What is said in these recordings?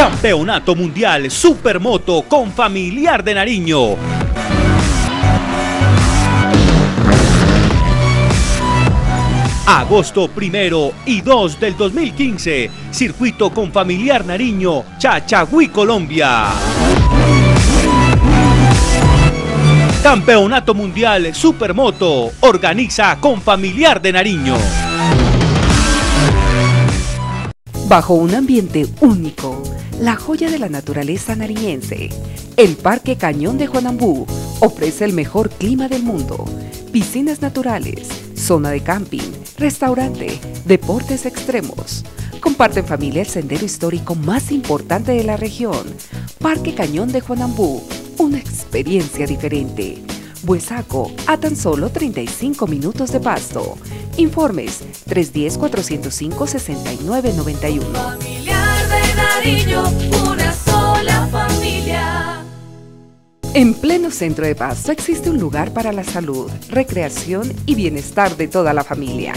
Campeonato Mundial Supermoto con Familiar de Nariño. Agosto primero y 2 del 2015, Circuito con Familiar Nariño, Chachagüí, Colombia. Campeonato Mundial Supermoto, organiza con Familiar de Nariño. Bajo un ambiente único, la joya de la naturaleza nariñense, el Parque Cañón de Juanambú ofrece el mejor clima del mundo, piscinas naturales, zona de camping, restaurante, deportes extremos. Comparte en familia el sendero histórico más importante de la región, Parque Cañón de Juanambú, una experiencia diferente. Buesaco, a tan solo 35 minutos de pasto. Informes 310-405-6991. Familiar de Nariño, una sola familia. En pleno centro de Pasto existe un lugar para la salud, recreación y bienestar de toda la familia.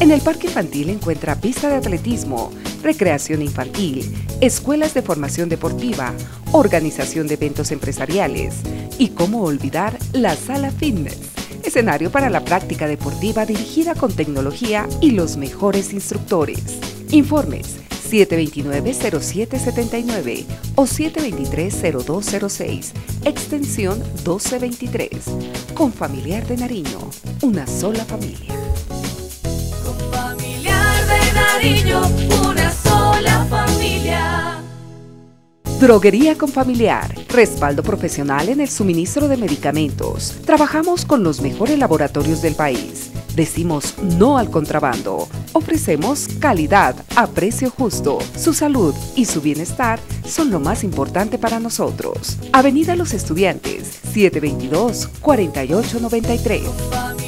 En el parque infantil encuentra pista de atletismo, recreación infantil, escuelas de formación deportiva, organización de eventos empresariales y cómo olvidar la sala fitness, escenario para la práctica deportiva dirigida con tecnología y los mejores instructores. Informes 729-0779 o 723-0206, extensión 1223. Con Familiar de Nariño, una sola familia. Con Familiar de Nariño, una sola familia. Droguería con familiar, respaldo profesional en el suministro de medicamentos. Trabajamos con los mejores laboratorios del país. Decimos no al contrabando. Ofrecemos calidad a precio justo. Su salud y su bienestar son lo más importante para nosotros. Avenida Los Estudiantes, 722-4893.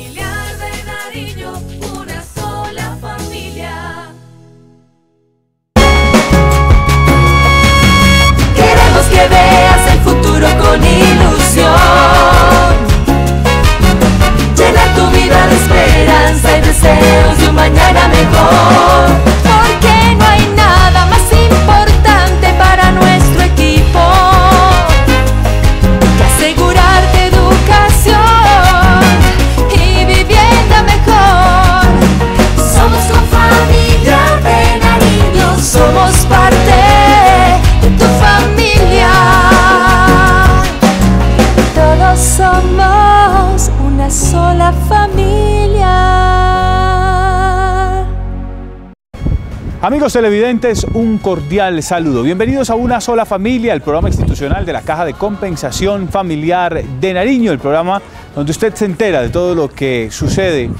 Amigos televidentes, un cordial saludo. Bienvenidos a Una Sola Familia, el programa institucional de la Caja de Compensación Familiar de Nariño, el programa donde usted se entera de todo lo que sucede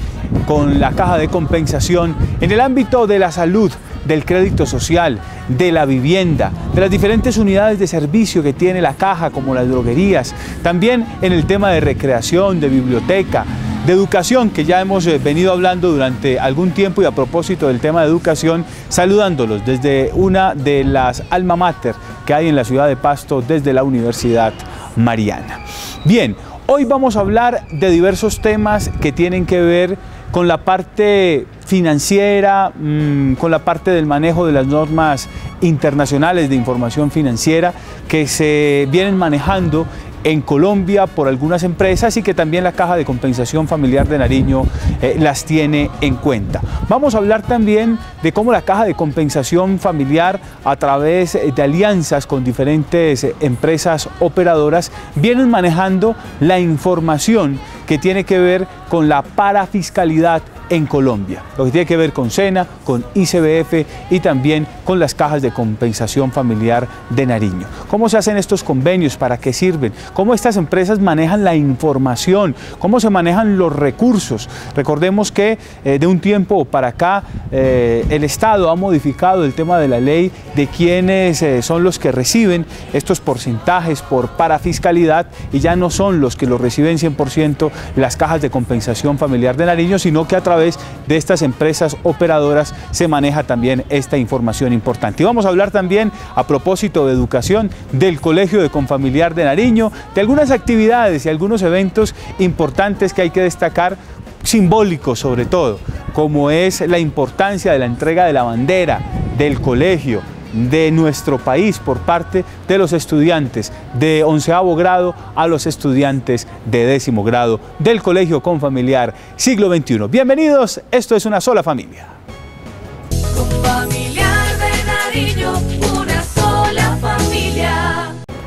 con la Caja de Compensación en el ámbito de la salud, del crédito social, de la vivienda, de las diferentes unidades de servicio que tiene la caja, como las droguerías, también en el tema de recreación, de biblioteca, de educación, que ya hemos eh, venido hablando durante algún tiempo y a propósito del tema de educación, saludándolos desde una de las alma mater que hay en la ciudad de Pasto, desde la Universidad Mariana. Bien, hoy vamos a hablar de diversos temas que tienen que ver con la parte financiera, mm, con la parte del manejo de las normas internacionales de información financiera que se vienen manejando en Colombia por algunas empresas y que también la Caja de Compensación Familiar de Nariño eh, las tiene en cuenta. Vamos a hablar también de cómo la Caja de Compensación Familiar a través de alianzas con diferentes empresas operadoras vienen manejando la información que tiene que ver con la parafiscalidad en Colombia, lo que tiene que ver con SENA, con ICBF y también con las cajas de compensación familiar de Nariño. ¿Cómo se hacen estos convenios? ¿Para qué sirven? ¿Cómo estas empresas manejan la información? ¿Cómo se manejan los recursos? Recordemos que eh, de un tiempo para acá eh, el Estado ha modificado el tema de la ley de quiénes eh, son los que reciben estos porcentajes por parafiscalidad y ya no son los que lo reciben 100% las cajas de compensación familiar de Nariño, sino que a través de estas empresas operadoras se maneja también esta información importante. Y vamos a hablar también a propósito de educación del Colegio de Confamiliar de Nariño, de algunas actividades y algunos eventos importantes que hay que destacar simbólicos sobre todo, como es la importancia de la entrega de la bandera del colegio, de nuestro país por parte de los estudiantes de onceavo grado a los estudiantes de décimo grado del Colegio Confamiliar Siglo XXI. Bienvenidos, esto es una sola familia.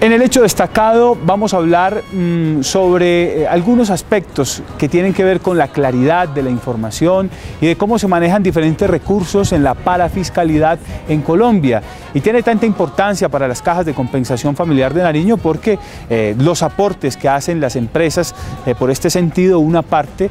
En el hecho destacado vamos a hablar mm, sobre eh, algunos aspectos que tienen que ver con la claridad de la información y de cómo se manejan diferentes recursos en la parafiscalidad en Colombia. Y tiene tanta importancia para las cajas de compensación familiar de Nariño porque eh, los aportes que hacen las empresas, eh, por este sentido, una parte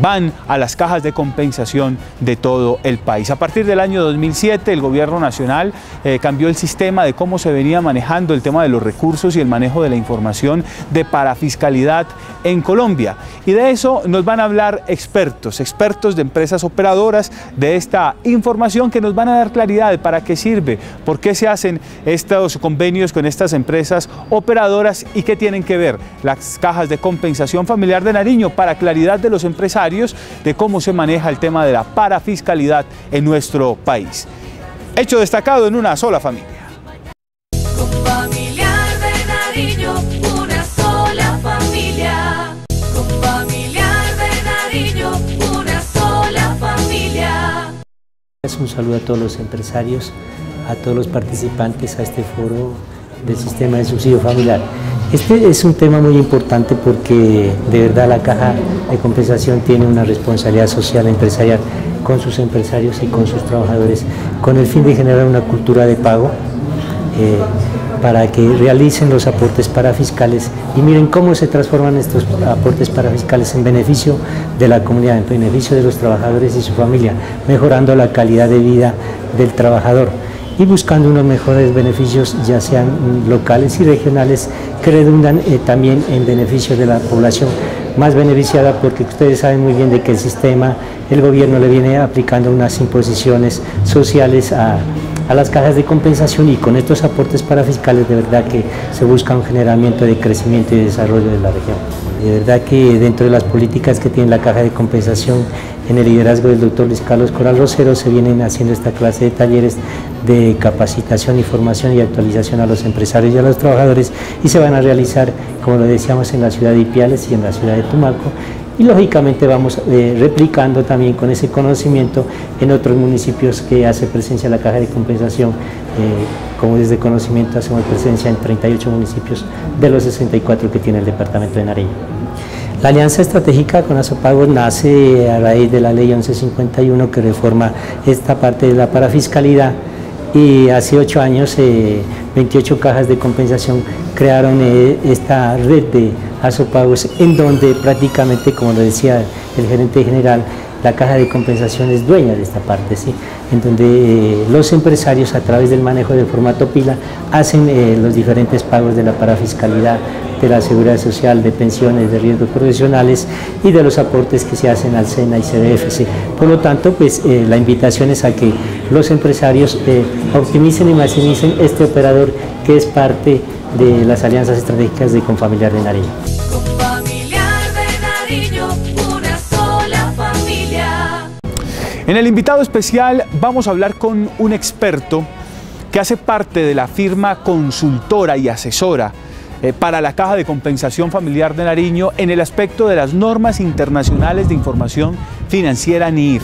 van a las cajas de compensación de todo el país. A partir del año 2007 el gobierno nacional cambió el sistema de cómo se venía manejando el tema de los recursos y el manejo de la información de parafiscalidad en Colombia. Y de eso nos van a hablar expertos, expertos de empresas operadoras de esta información que nos van a dar claridad de para qué sirve, por qué se hacen estos convenios con estas empresas operadoras y qué tienen que ver las cajas de compensación familiar de Nariño para claridad de los empresarios de cómo se maneja el tema de la parafiscalidad en nuestro país. Hecho destacado en una sola familia. Un saludo a todos los empresarios, a todos los participantes a este foro del sistema de subsidio familiar. Este es un tema muy importante porque de verdad la caja de compensación tiene una responsabilidad social empresarial con sus empresarios y con sus trabajadores, con el fin de generar una cultura de pago. Eh, para que realicen los aportes parafiscales y miren cómo se transforman estos aportes parafiscales en beneficio de la comunidad, en beneficio de los trabajadores y su familia, mejorando la calidad de vida del trabajador y buscando unos mejores beneficios, ya sean locales y regionales, que redundan eh, también en beneficio de la población más beneficiada, porque ustedes saben muy bien de que el sistema, el gobierno le viene aplicando unas imposiciones sociales a a las cajas de compensación y con estos aportes parafiscales de verdad que se busca un generamiento de crecimiento y desarrollo de la región. De verdad que dentro de las políticas que tiene la caja de compensación en el liderazgo del doctor Luis Carlos Coral Rosero se vienen haciendo esta clase de talleres de capacitación, información y actualización a los empresarios y a los trabajadores y se van a realizar, como lo decíamos, en la ciudad de Ipiales y en la ciudad de Tumaco y lógicamente vamos eh, replicando también con ese conocimiento en otros municipios que hace presencia la caja de compensación. Eh, como desde conocimiento hacemos presencia en 38 municipios de los 64 que tiene el departamento de Nariño. La alianza estratégica con Azopagos nace a raíz de la ley 1151 que reforma esta parte de la parafiscalidad y hace ocho años 28 eh, cajas de compensación crearon esta red de Azopagos, en donde prácticamente, como lo decía el gerente general, la caja de compensación es dueña de esta parte, ¿sí? en donde eh, los empresarios a través del manejo del formato pila hacen eh, los diferentes pagos de la parafiscalidad, de la seguridad social, de pensiones, de riesgos profesionales y de los aportes que se hacen al SENA y CDFC. Por lo tanto, pues eh, la invitación es a que los empresarios optimicen y maximicen este operador que es parte de las alianzas estratégicas de Confamiliar de Nariño. En el invitado especial vamos a hablar con un experto que hace parte de la firma consultora y asesora eh, para la Caja de Compensación Familiar de Nariño en el aspecto de las normas internacionales de información financiera NIF.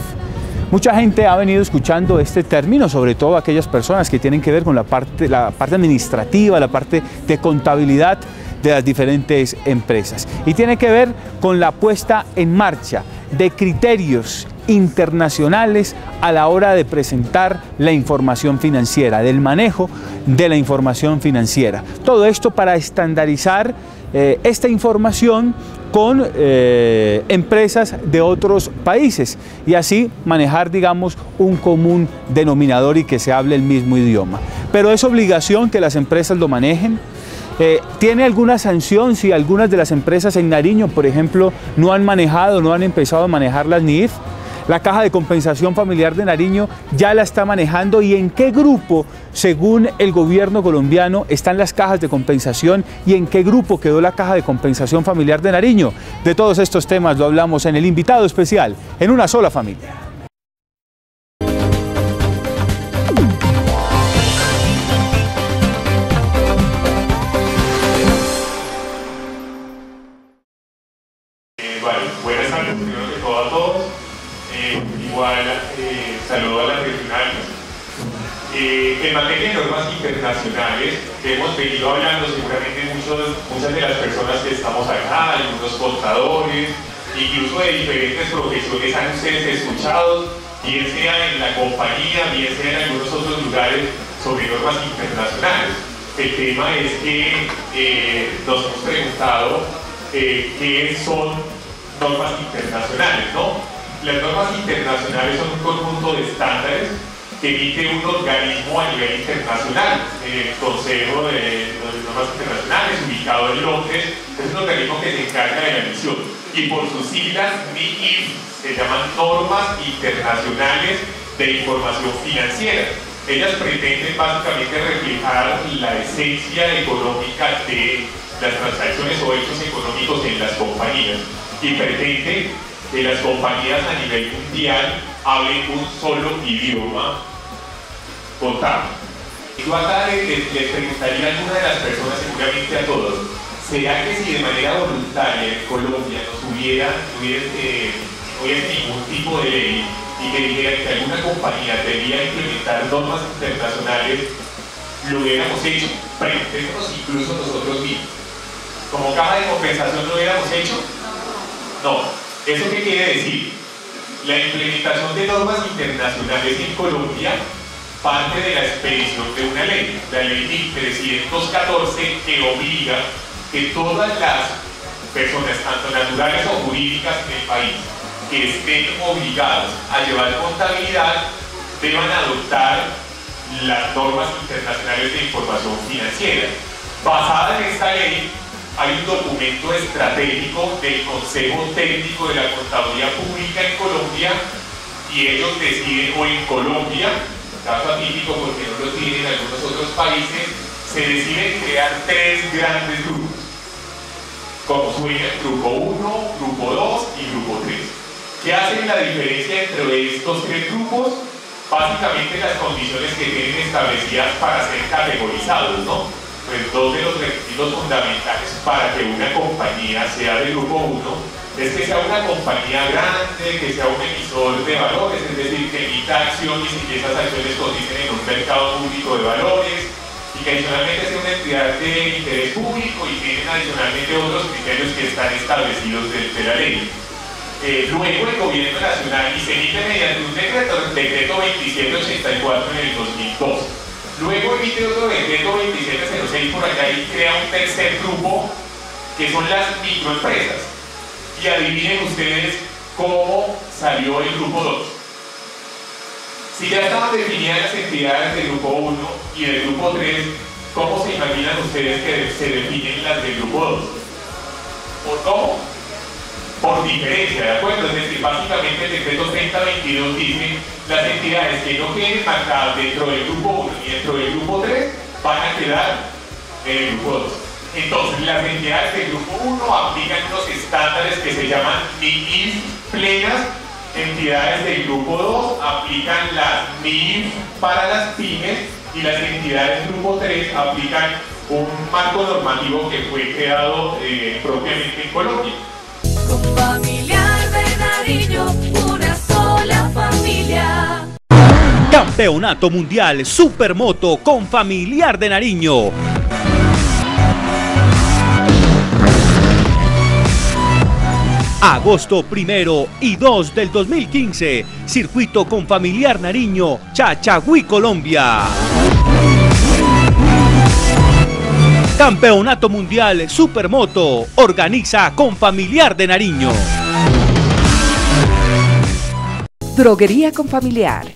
Mucha gente ha venido escuchando este término, sobre todo aquellas personas que tienen que ver con la parte, la parte administrativa, la parte de contabilidad de las diferentes empresas. Y tiene que ver con la puesta en marcha de criterios internacionales a la hora de presentar la información financiera, del manejo de la información financiera. Todo esto para estandarizar eh, esta información con eh, empresas de otros países y así manejar, digamos, un común denominador y que se hable el mismo idioma. Pero es obligación que las empresas lo manejen. Eh, ¿Tiene alguna sanción si algunas de las empresas en Nariño, por ejemplo, no han manejado, no han empezado a manejar las NIF? La Caja de Compensación Familiar de Nariño ya la está manejando y en qué grupo, según el gobierno colombiano, están las cajas de compensación y en qué grupo quedó la Caja de Compensación Familiar de Nariño. De todos estos temas lo hablamos en el invitado especial, en una sola familia. Eh, buena salud, primero que todo a todos. Eh, igual eh, saludo a las regionales. Eh, en materia de normas internacionales, hemos venido hablando seguramente muchos, muchas de las personas que estamos acá, algunos contadores, incluso de diferentes profesiones han ustedes escuchado, bien sea en la compañía, bien sea en algunos otros lugares, sobre normas internacionales. El tema es que nos hemos preguntado qué son normas internacionales, ¿no? Las normas internacionales son un conjunto de estándares que emite un organismo a nivel internacional. El Consejo de, Normas Internacionales, ubicado en Londres, es un organismo que se encarga de la emisión. Y por sus siglas, NIIF, se llaman Normas Internacionales de Información Financiera. Ellas pretenden básicamente reflejar la esencia económica de las transacciones o hechos económicos en las compañías y pretende que las compañías a nivel mundial hablen un solo idioma contable. Yo acá les, preguntaría a alguna de las personas, seguramente a todos, ¿será que si de manera voluntaria en Colombia nos hubiera, hubiese, ningún tipo de ley y que dijera que alguna compañía debía implementar normas internacionales, lo hubiéramos hecho? Preguntémonos incluso nosotros mismos. ¿Como caja de compensación lo hubiéramos hecho? No. ¿Eso qué quiere decir? La implementación de normas internacionales en Colombia parte de la expedición de una ley, la ley 1314, que obliga que todas las personas, tanto naturales o jurídicas en el país, que estén obligadas a llevar contabilidad, deban adoptar las normas internacionales de información financiera. Basada en esta ley, hay un documento estratégico del Consejo Técnico de la Contaduría Pública en Colombia y ellos deciden, o en Colombia, caso atípico porque no lo tienen algunos otros países, se decide crear tres grandes grupos, como suena grupo 1, grupo 2 y grupo 3. ¿Qué hacen la diferencia entre estos tres grupos? Básicamente las condiciones que tienen establecidas para ser categorizados, ¿no? Pues dos de los requisitos fundamentales para que una compañía sea de grupo 1 es que sea una compañía grande, que sea un emisor de valores, es decir, que emita acciones y que esas acciones coticen en un mercado público de valores y que adicionalmente sea una entidad de interés público y tienen adicionalmente otros criterios que están establecidos desde la ley. Eh, luego el gobierno nacional y se emite mediante un decreto, el decreto 2784 en el 2002. Luego emite otro decreto 2706 por acá y crea un tercer grupo que son las microempresas y adivinen ustedes cómo salió el grupo 2. Si ya estaban definidas las entidades del grupo 1 y del grupo 3, ¿cómo se imaginan ustedes que se definen las del grupo 2? ¿Por cómo? Por diferencia, ¿de acuerdo? Es decir, básicamente el decreto 3022 dice las entidades que no queden marcadas dentro del grupo 1 y dentro del grupo 3 van a quedar en el grupo 2. Entonces, las entidades del grupo 1 aplican unos estándares que se llaman MIIF plenas. Entidades del grupo 2 aplican las MIIF para las pymes y las entidades del grupo 3 aplican un marco normativo que fue creado eh, propiamente en Colombia. Con familiar de Nariño, una sola familia. Campeonato Mundial Supermoto con Familiar de Nariño Agosto primero y 2 del 2015, Circuito con Familiar Nariño, Chachagüí, Colombia. Campeonato Mundial Supermoto, organiza con Familiar de Nariño. Droguería con Familiar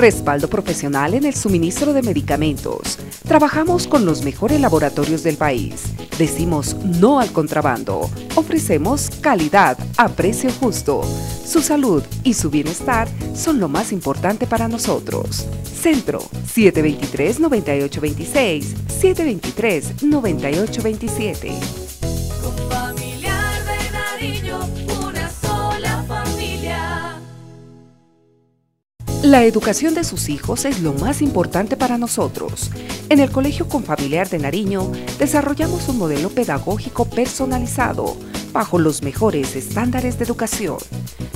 respaldo profesional en el suministro de medicamentos. Trabajamos con los mejores laboratorios del país. Decimos no al contrabando. Ofrecemos calidad a precio justo. Su salud y su bienestar son lo más importante para nosotros. Centro 723-9826, 723-9827. La educación de sus hijos es lo más importante para nosotros. En el Colegio Confamiliar de Nariño desarrollamos un modelo pedagógico personalizado bajo los mejores estándares de educación.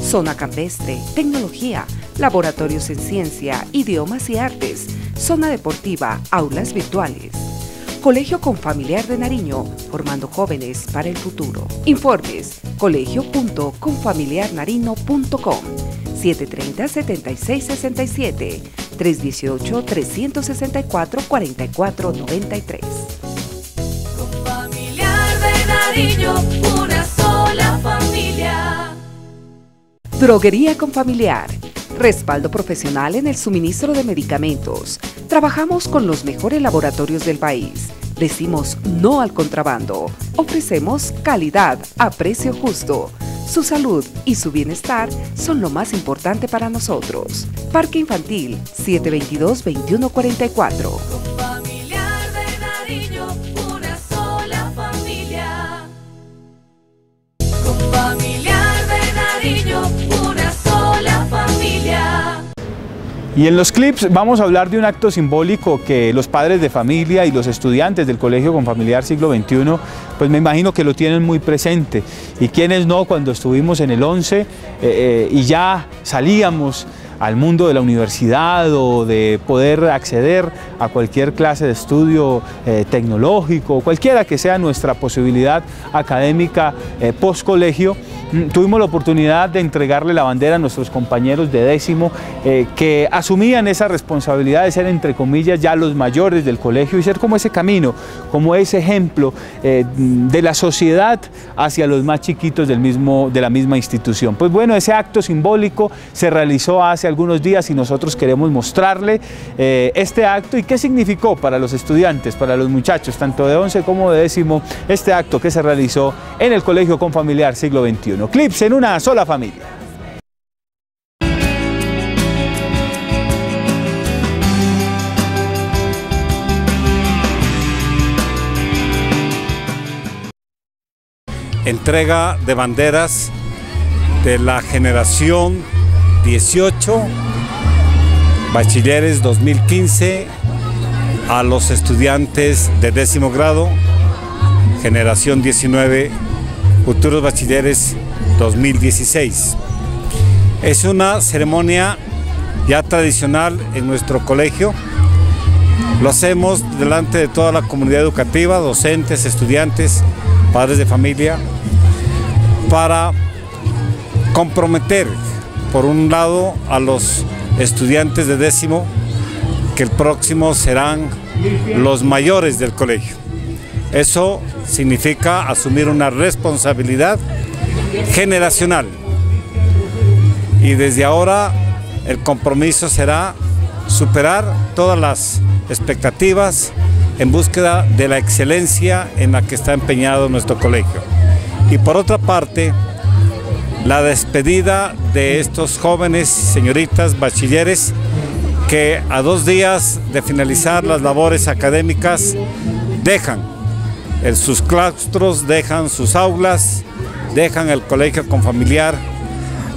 Zona campestre, tecnología, laboratorios en ciencia, idiomas y artes, zona deportiva, aulas virtuales. Colegio Confamiliar de Nariño, formando jóvenes para el futuro. Informes, colegio.confamiliarnarino.com 730-7667, 318-364-4493. Familiar de Nariño, una sola familia. Droguería Confamiliar. Respaldo profesional en el suministro de medicamentos. Trabajamos con los mejores laboratorios del país. Decimos no al contrabando. Ofrecemos calidad a precio justo. Su salud y su bienestar son lo más importante para nosotros. Parque Infantil 722-2144. Y en los clips vamos a hablar de un acto simbólico que los padres de familia y los estudiantes del Colegio Confamiliar Siglo XXI, pues me imagino que lo tienen muy presente. Y quienes no, cuando estuvimos en el 11 eh, eh, y ya salíamos al mundo de la universidad o de poder acceder a cualquier clase de estudio eh, tecnológico, cualquiera que sea nuestra posibilidad académica eh, post colegio, tuvimos la oportunidad de entregarle la bandera a nuestros compañeros de décimo eh, que asumían esa responsabilidad de ser entre comillas ya los mayores del colegio y ser como ese camino, como ese ejemplo eh, de la sociedad hacia los más chiquitos del mismo, de la misma institución. Pues bueno, ese acto simbólico se realizó hace algunos días y nosotros queremos mostrarle eh, este acto y qué significó para los estudiantes, para los muchachos, tanto de 11 como de décimo, este acto que se realizó en el Colegio Confamiliar Siglo XXI. Clips en una sola familia. entrega de banderas de la generación 18, bachilleres 2015, a los estudiantes de décimo grado, generación 19, futuros bachilleres 2016. Es una ceremonia ya tradicional en nuestro colegio. Lo hacemos delante de toda la comunidad educativa, docentes, estudiantes, padres de familia, para comprometer, por un lado, a los estudiantes de décimo, que el próximo serán los mayores del colegio. Eso significa asumir una responsabilidad generacional. Y desde ahora el compromiso será superar todas las expectativas en búsqueda de la excelencia en la que está empeñado nuestro colegio. Y por otra parte, la despedida de estos jóvenes señoritas bachilleres que a dos días de finalizar las labores académicas dejan sus claustros, dejan sus aulas, dejan el colegio con familiar,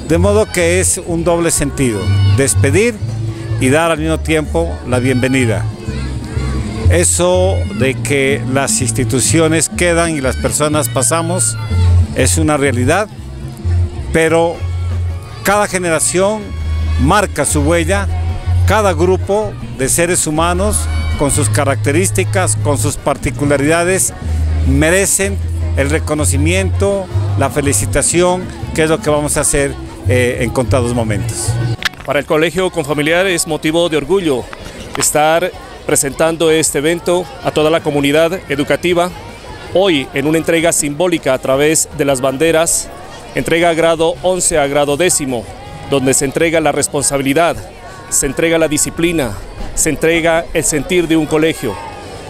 de modo que es un doble sentido, despedir y dar al mismo tiempo la bienvenida. Eso de que las instituciones quedan y las personas pasamos es una realidad, pero cada generación marca su huella, cada grupo de seres humanos con sus características, con sus particularidades, merecen el reconocimiento, la felicitación, que es lo que vamos a hacer eh, en contados momentos. Para el Colegio Confamiliar es motivo de orgullo estar presentando este evento a toda la comunidad educativa, hoy en una entrega simbólica a través de las banderas, entrega grado 11 a grado décimo, donde se entrega la responsabilidad, se entrega la disciplina, se entrega el sentir de un colegio.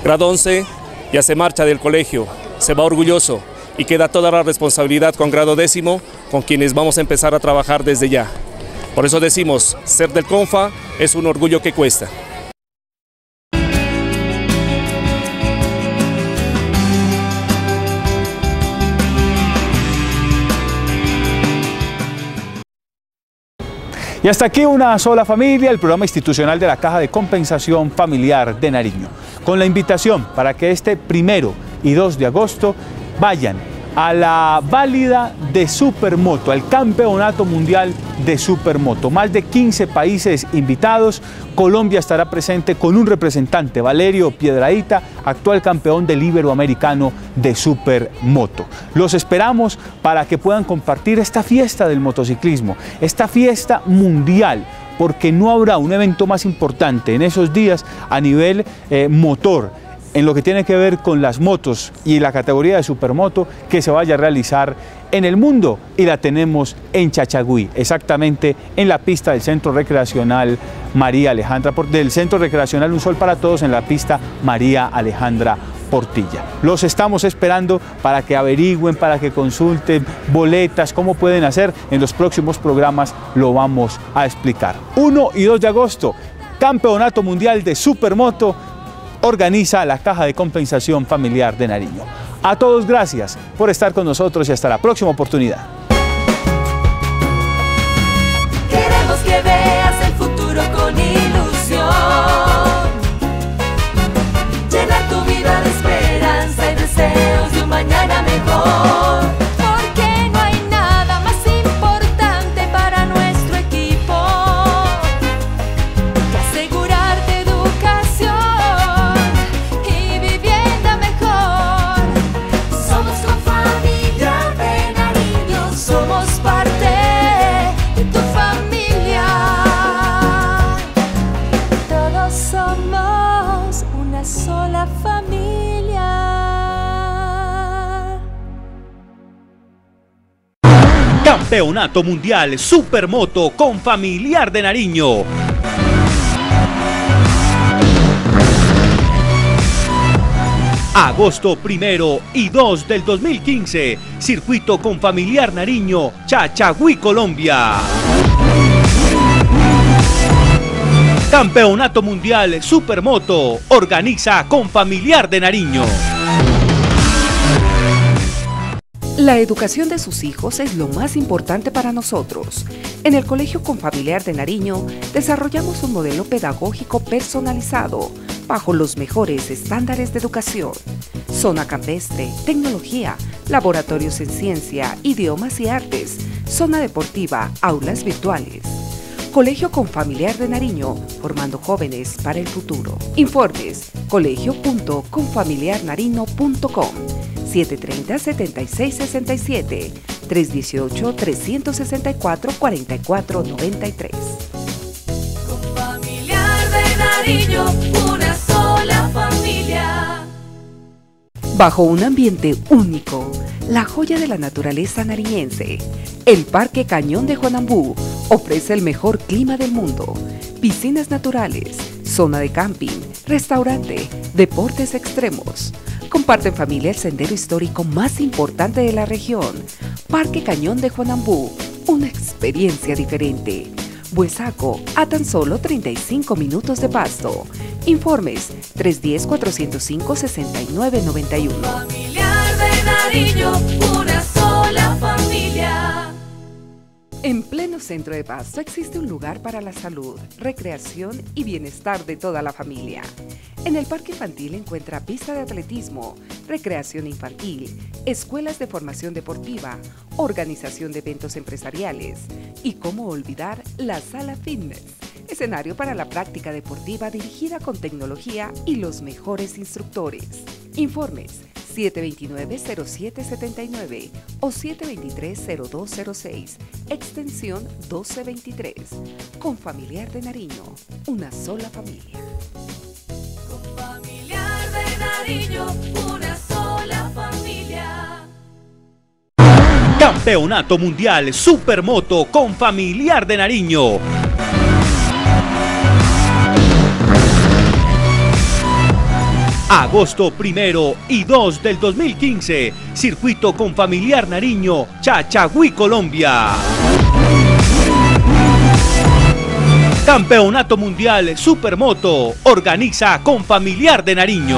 Grado 11 ya se marcha del colegio, se va orgulloso y queda toda la responsabilidad con grado décimo con quienes vamos a empezar a trabajar desde ya. Por eso decimos, ser del CONFA es un orgullo que cuesta. Y hasta aquí una sola familia, el programa institucional de la Caja de Compensación Familiar de Nariño, con la invitación para que este primero y 2 de agosto vayan a la válida de Supermoto, al Campeonato Mundial de Supermoto. Más de 15 países invitados. Colombia estará presente con un representante, Valerio Piedraíta, actual campeón del Iberoamericano de Supermoto. Los esperamos para que puedan compartir esta fiesta del motociclismo, esta fiesta mundial porque no habrá un evento más importante en esos días a nivel eh, motor en lo que tiene que ver con las motos y la categoría de supermoto que se vaya a realizar en el mundo y la tenemos en Chachagüí, exactamente en la pista del Centro Recreacional María Alejandra, del Centro Recreacional Un Sol para Todos en la pista María Alejandra Portilla. Los estamos esperando para que averigüen, para que consulten boletas, cómo pueden hacer. En los próximos programas lo vamos a explicar. 1 y 2 de agosto, Campeonato Mundial de Supermoto organiza la Caja de Compensación Familiar de Nariño. A todos gracias por estar con nosotros y hasta la próxima oportunidad. Una sola familia. Campeonato Mundial Supermoto con Familiar de Nariño. Agosto primero y 2 del 2015, Circuito con Familiar Nariño, Chachagüí, Colombia. Campeonato Mundial Supermoto, organiza con Familiar de Nariño. La educación de sus hijos es lo más importante para nosotros. En el Colegio Confamiliar de Nariño desarrollamos un modelo pedagógico personalizado bajo los mejores estándares de educación. Zona campestre, tecnología, laboratorios en ciencia, idiomas y artes, zona deportiva, aulas virtuales. Colegio Confamiliar de Nariño, formando jóvenes para el futuro. Informes, colegio.confamiliarnariño.com 730-7667, 318-364-4493. Familiar de Nariño, una sola familia. Bajo un ambiente único, la joya de la naturaleza nariñense, el Parque Cañón de Juanambú ofrece el mejor clima del mundo, piscinas naturales, zona de camping, restaurante, deportes extremos. Comparte en familia el sendero histórico más importante de la región, Parque Cañón de Juanambú, una experiencia diferente. Buesaco, a tan solo 35 minutos de pasto. Informes 310-405-6991. Familiar de Nariño, una sola familia. En pleno centro de Pasto existe un lugar para la salud, recreación y bienestar de toda la familia. En el parque infantil encuentra pista de atletismo, recreación infantil, escuelas de formación deportiva, organización de eventos empresariales y cómo olvidar la sala fitness, escenario para la práctica deportiva dirigida con tecnología y los mejores instructores. Informes 729-0779 o 723-0206, extensión 1223. Con Familiar de Nariño, una sola familia. Familiar de Nariño, una sola familia. Campeonato Mundial Supermoto con Familiar de Nariño. Agosto primero y 2 del 2015, Circuito con Familiar Nariño, Chachagüí, Colombia. Campeonato Mundial Supermoto, organiza con Familiar de Nariño.